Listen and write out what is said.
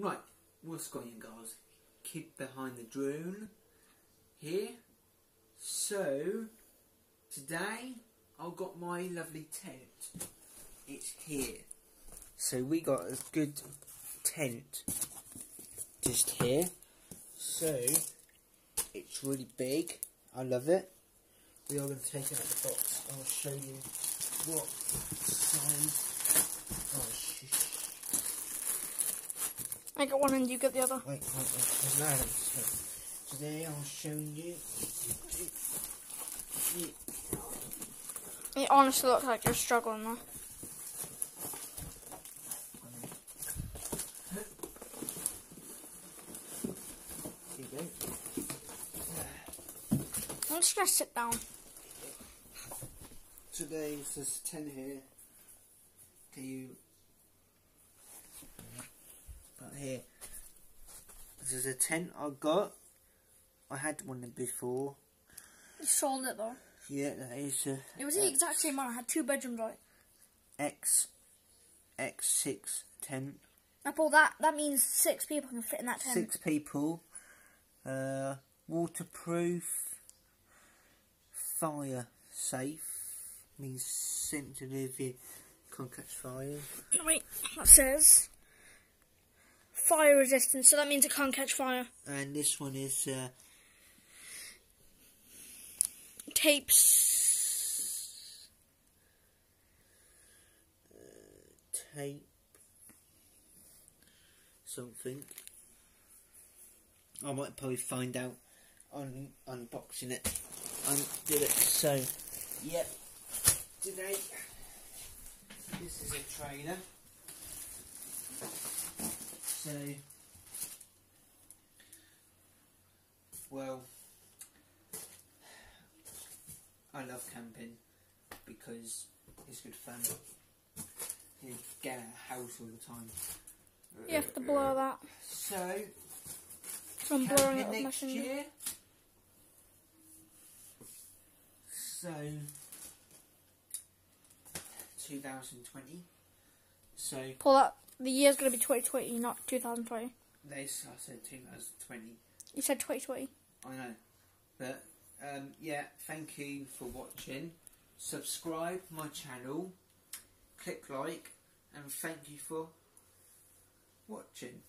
Right, what's going on, guys? Kid behind the drone here. So, today I've got my lovely tent. It's here. So we got a good tent just here. So, it's really big. I love it. We are going to take it out the box. I'll show you what size. I got one and you get the other. Wait, wait, wait. So today I'll show you. It honestly looks like you're struggling though. I'm just gonna sit down. Today says 10 here. Can you. But here. This is a tent I got. I had one before. You sold it though. Yeah, that is It was the exact same one. I had two bedrooms right. X X6 tent. Apple, that that means six people can fit in that tent. Six people. Uh, waterproof. Fire safe. Means sensitive. You can't catch fire. Wait, that says fire resistant, so that means it can't catch fire. And this one is uh, Tapes. tape. Something. I might probably find out on unboxing it. Undo it. So, yeah. Today, this is a trailer. So, well, I love camping because it's good fun. You get out of house all the time. You have to blur that. So, I'm blurring it next year. So, 2020. So, Pull up. The year's gonna be 2020, not 2020. this I said 2020. You said 2020. I know. But um, yeah, thank you for watching. Subscribe my channel, click like, and thank you for watching.